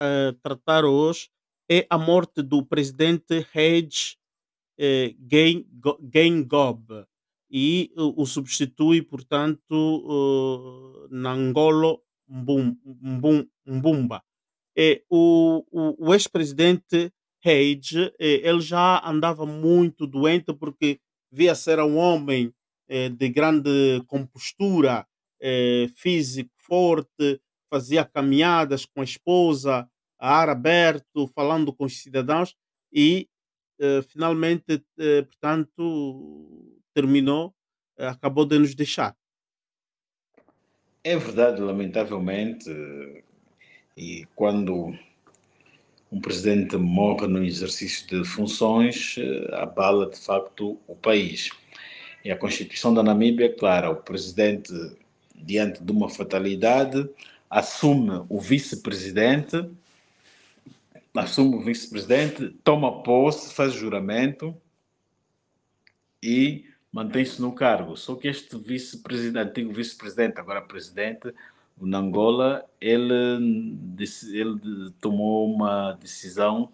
a tratar hoje é a morte do presidente Hage eh, Geingob e o, o substitui, portanto, uh, Nangolo Mbum, Mbum, Mbumba. É, o, o, o ex-presidente Hage, eh, ele já andava muito doente porque via ser um homem eh, de grande compostura, eh, físico forte, fazia caminhadas com a esposa, a ar aberto, falando com os cidadãos e eh, finalmente, eh, portanto, terminou, eh, acabou de nos deixar. É verdade, lamentavelmente, e quando um presidente morre no exercício de funções, abala de facto o país. E a Constituição da Namíbia é clara: o presidente, diante de uma fatalidade, assume o vice-presidente, assume o vice-presidente, toma posse, faz juramento e mantém-se no cargo. Só que este vice-presidente, antigo vice-presidente, agora presidente, o Nangola, ele, ele tomou uma decisão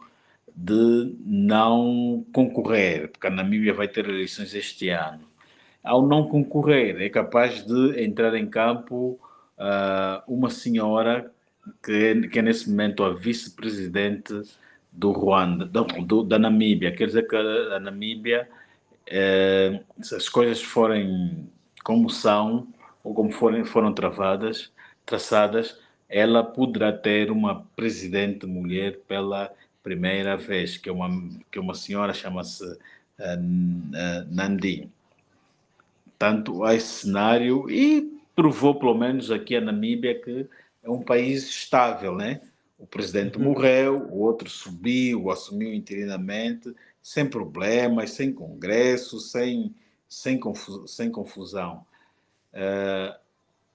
de não concorrer, porque a Namíbia vai ter eleições este ano. Ao não concorrer, é capaz de entrar em campo uh, uma senhora que é, que é nesse momento a vice-presidente do Ruanda, do, do, da Namíbia. Quer dizer que a, a Namíbia é, se as coisas forem como são ou como forem, foram travadas, traçadas, ela poderá ter uma presidente mulher pela primeira vez, que é uma, que é uma senhora, chama-se uh, uh, Nandi. Tanto há esse cenário e provou, pelo menos aqui a Namíbia, que é um país estável, né? O presidente uhum. morreu, o outro subiu, assumiu interinamente, sem problemas, sem congresso, sem, sem, confusão. Sem confusão. Uh,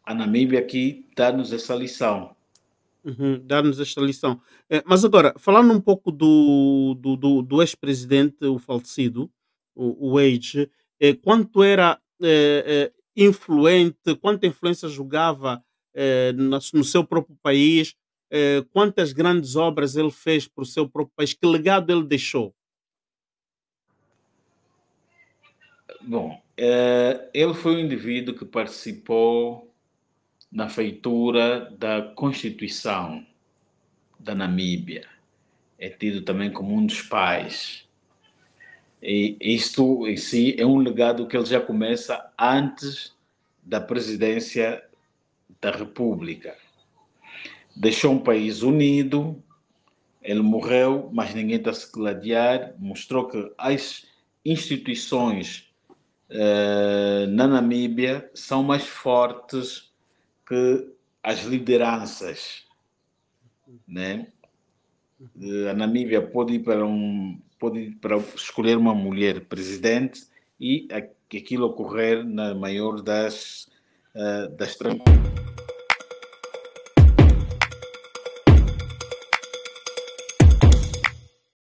a Namíbia aqui dá-nos essa lição. Uhum, dá-nos esta lição. É, mas agora, falando um pouco do, do, do, do ex-presidente, o falecido, o, o Age, é, quanto era é, influente, quanta influência jogava no, no, seu próprio país, quantas grandes obras ele fez para o seu próprio país, que legado ele deixou? Bom, é, ele foi um indivíduo que participou na feitura da Constituição da Namíbia. É tido também como um dos pais. E isto em si é um legado que ele já começa antes da presidência da República. Deixou um país unido, ele morreu, mas ninguém está a se gladiar, mostrou que as instituições uh, na Namíbia são mais fortes que as lideranças, né? Uh, a Namíbia pode ir para um pode escolher uma mulher presidente e aquilo ocorrer na maior das uh, das tranquilas